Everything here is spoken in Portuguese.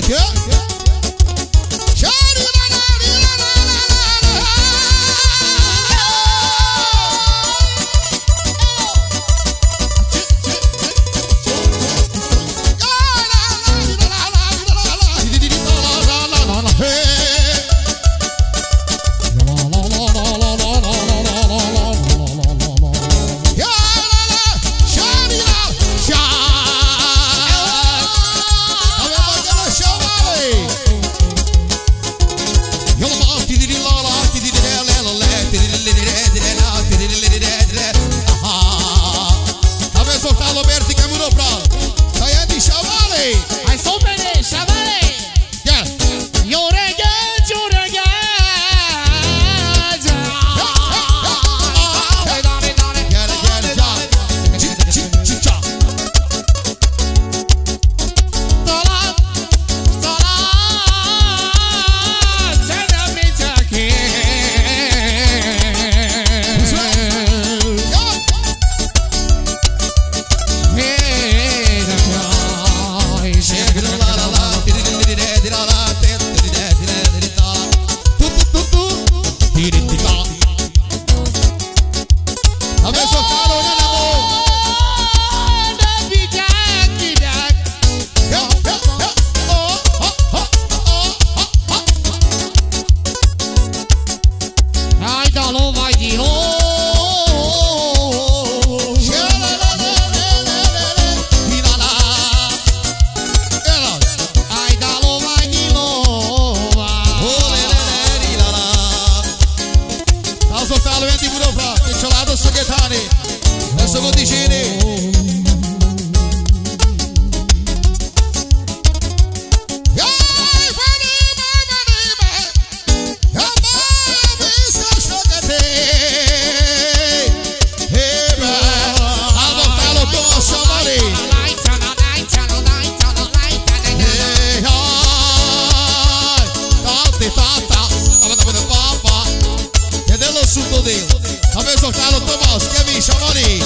que volver Solo di Gene Talvez o Carlos Tomás, Kevin Chamoni.